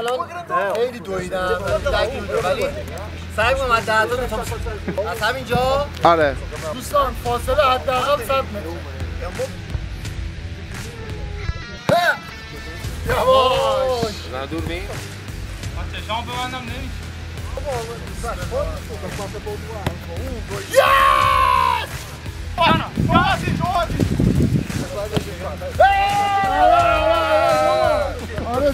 الان خیلی دویدم ولی سعی کنم از دهتا از همینجا آره دوستان فاصله حداقل متر یواش نه دور ببندم نمیشه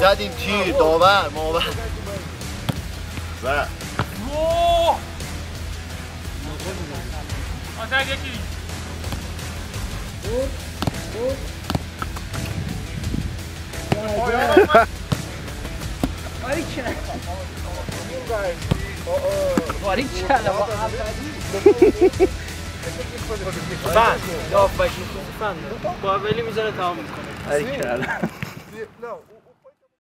زدیم تیر داور ماور و آتر یکی Bari kere. Bari kere. Ben. Yok başını tutsan. Bu evveli üzere tamam. Bari kere.